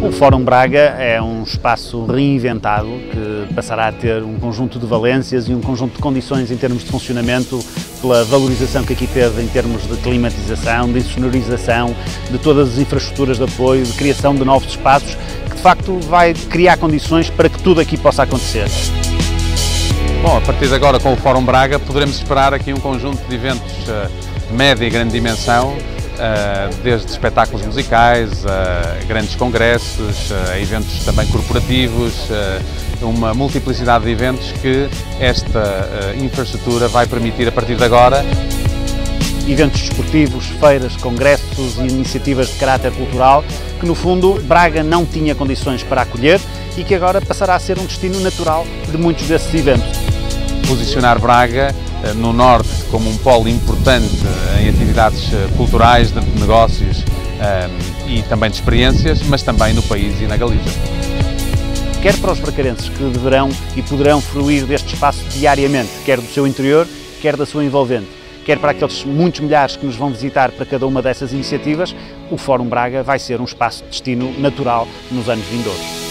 O Fórum Braga é um espaço reinventado que passará a ter um conjunto de valências e um conjunto de condições em termos de funcionamento pela valorização que aqui teve em termos de climatização, de insonorização, de todas as infraestruturas de apoio, de criação de novos espaços, que de facto vai criar condições para que tudo aqui possa acontecer. Bom, a partir de agora com o Fórum Braga poderemos esperar aqui um conjunto de eventos uh, média e grande dimensão, desde espetáculos musicais, a grandes congressos, a eventos também corporativos, uma multiplicidade de eventos que esta infraestrutura vai permitir a partir de agora eventos desportivos, feiras, congressos e iniciativas de caráter cultural que, no fundo, Braga não tinha condições para acolher e que agora passará a ser um destino natural de muitos desses eventos. Posicionar Braga eh, no Norte como um polo importante em atividades eh, culturais, de negócios eh, e também de experiências, mas também no país e na Galiza. Quer para os bracarenses que deverão e poderão fruir deste espaço diariamente, quer do seu interior, quer da sua envolvente quer para aqueles muitos milhares que nos vão visitar para cada uma dessas iniciativas, o Fórum Braga vai ser um espaço de destino natural nos anos vindouros.